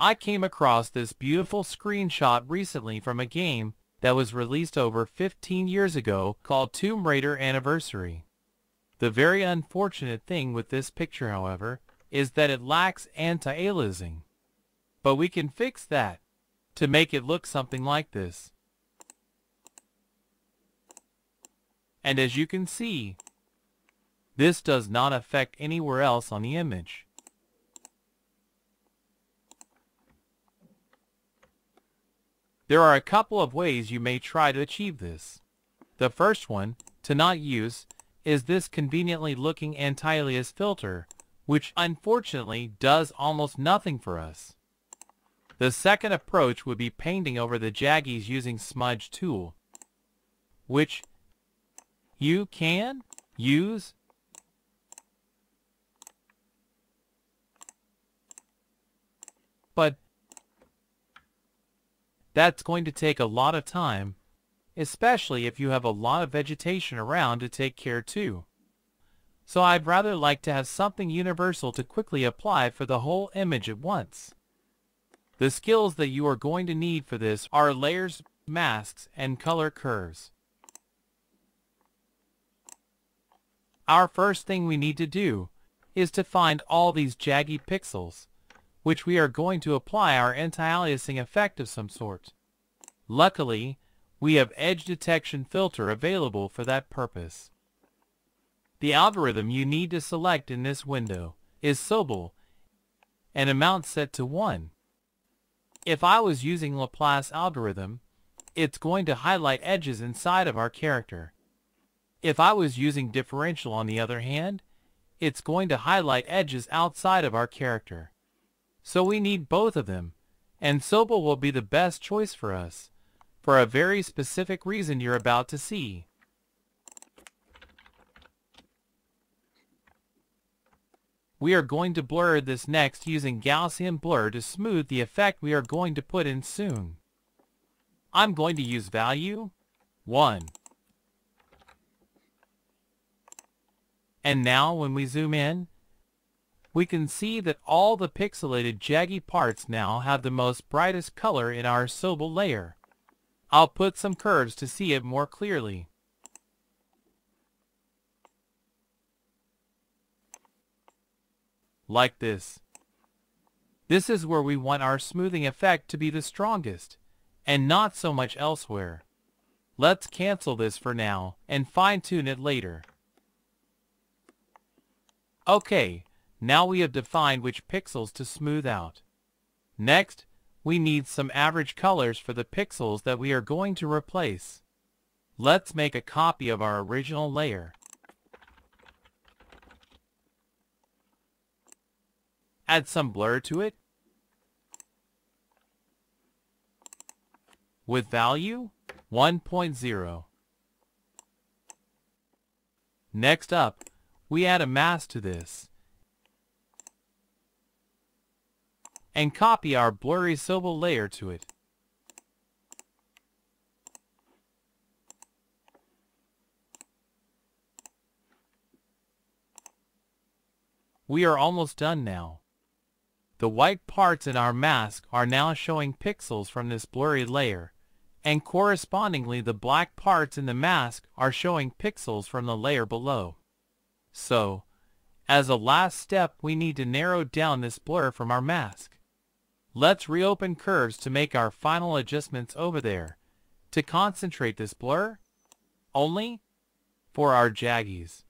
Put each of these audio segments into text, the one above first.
I came across this beautiful screenshot recently from a game that was released over 15 years ago called Tomb Raider Anniversary. The very unfortunate thing with this picture, however, is that it lacks anti-aliasing. But we can fix that to make it look something like this. And as you can see, this does not affect anywhere else on the image. There are a couple of ways you may try to achieve this. The first one, to not use, is this conveniently looking anti-alias filter, which unfortunately does almost nothing for us. The second approach would be painting over the jaggies using smudge tool, which you can use but that's going to take a lot of time, especially if you have a lot of vegetation around to take care too. So I'd rather like to have something universal to quickly apply for the whole image at once. The skills that you are going to need for this are layers, masks, and color curves. Our first thing we need to do is to find all these jaggy pixels which we are going to apply our anti-aliasing effect of some sort. Luckily, we have edge detection filter available for that purpose. The algorithm you need to select in this window is Sobel and amount set to 1. If I was using Laplace algorithm, it's going to highlight edges inside of our character. If I was using differential on the other hand, it's going to highlight edges outside of our character. So we need both of them, and Sobel will be the best choice for us, for a very specific reason you're about to see. We are going to blur this next using Gaussian blur to smooth the effect we are going to put in soon. I'm going to use value 1. And now when we zoom in, we can see that all the pixelated jaggy parts now have the most brightest color in our Sobel layer. I'll put some curves to see it more clearly. Like this. This is where we want our smoothing effect to be the strongest, and not so much elsewhere. Let's cancel this for now, and fine-tune it later. Okay, now we have defined which pixels to smooth out. Next, we need some average colors for the pixels that we are going to replace. Let's make a copy of our original layer. Add some blur to it. With value 1.0. Next up, we add a mask to this. And copy our blurry Sobel layer to it. We are almost done now. The white parts in our mask are now showing pixels from this blurry layer, and correspondingly the black parts in the mask are showing pixels from the layer below. So, as a last step we need to narrow down this blur from our mask. Let's reopen curves to make our final adjustments over there. To concentrate this blur, only for our jaggies.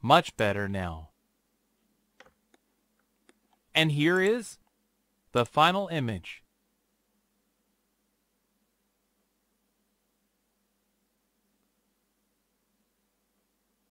Much better now. And here is the final image.